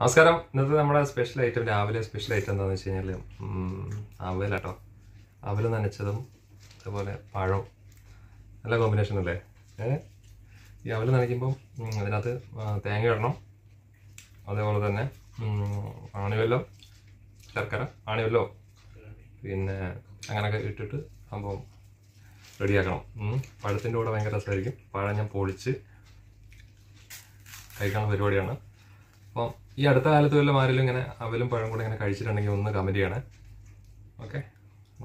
നമസ്കാരം. ഇന്നത്തെ നമ്മുടെ സ്പെഷ്യൽ ഐറ്റം രാവിലെ സ്പെഷ്യൽ ഐറ്റം എന്താണെന്ന് വെച്ച് കഴിഞ്ഞാൽ അവലാട്ടോ അവൽ നനച്ചതും അതുപോലെ പഴവും നല്ല കോമ്പിനേഷൻ അല്ലേ? ഈ അവൽ നനയ്ക്കുമ്പം അതിനകത്ത് തേങ്ങ ഇടണം. അതേപോലെ തന്നെ ആണിവെല്ലോ ശർക്കര ആണിവെല്ലോ. പിന്നെ അങ്ങനെയൊക്കെ ഇട്ടിട്ട് സംഭവം റെഡിയാക്കണം. പഴത്തിന്റെ കൂടെ ഭയങ്കര രസമായിരിക്കും. പഴം ഞാൻ പൊളിച്ച് കഴിക്കാനുള്ള പരിപാടിയാണ്. അപ്പം ഈ അടുത്ത കാലത്ത് വല്ല ആരെങ്കിലും ഇങ്ങനെ അവലും പഴം കൂടെ ഇങ്ങനെ കഴിച്ചിട്ടുണ്ടെങ്കിൽ ഒന്ന് കമന്റ് ചെയ്യണേ. ഓക്കെ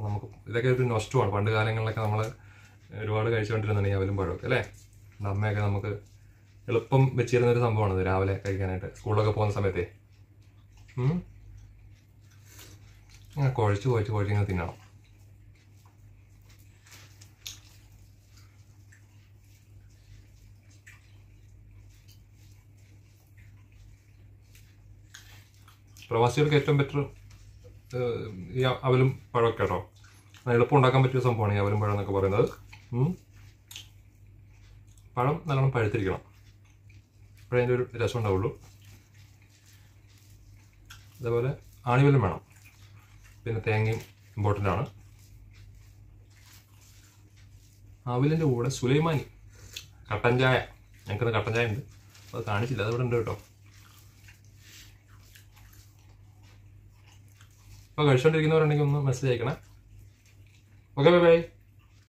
നമുക്ക് ഇതൊക്കെ ഒരു നഷ്ടമാണ് പണ്ട് കാലങ്ങളിലൊക്കെ നമ്മൾ ഒരുപാട് കഴിച്ചുകൊണ്ടിരുന്നുണ്ടെങ്കിൽ അവലും പഴമൊക്കെ അല്ലേ? അമ്മയൊക്കെ നമുക്ക് എളുപ്പം വെച്ചിരുന്ന ഒരു സംഭവമാണ് രാവിലെ കഴിക്കാനായിട്ട്. സ്കൂളിലൊക്കെ പോകുന്ന സമയത്തേ. കുഴച്ച് കുഴച്ച് കുഴച്ച് ഇങ്ങനെ തിന്നണം. പ്രവാസികൾക്ക് ഏറ്റവും ബെറ്റർ ഈ അവലും പഴമൊക്കെ കേട്ടോ എളുപ്പം ഉണ്ടാക്കാൻ പറ്റിയ സംഭവമാണ് ഈ അവലും പഴം എന്നൊക്കെ പറയുന്നത്. പഴം നല്ലോണം പഴുത്തിരിക്കണം. അപ്പോഴേ അതിന്റെ ഒരു രസം ഉണ്ടാവുള്ളൂ. അതേപോലെ ആണിവലും വേണം. പിന്നെ തേങ്ങയും ഇമ്പോർട്ടന്റ് ആണ്. അവലിന്റെ കൂടെ സുലൈമാനി കട്ടൻ ചായ. ഞങ്ങൾക്കത് കട്ടൻ ചായ ഉണ്ട്. അത് കാണിച്ചില്ല. അത് ഇവിടെ ഉണ്ട് കേട്ടോ. അപ്പോൾ കഴിച്ചുകൊണ്ടിരിക്കുന്നവരുണ്ടെങ്കിൽ ഒന്ന് മെസ്സേജ് അയക്കണേ. Okay bye bye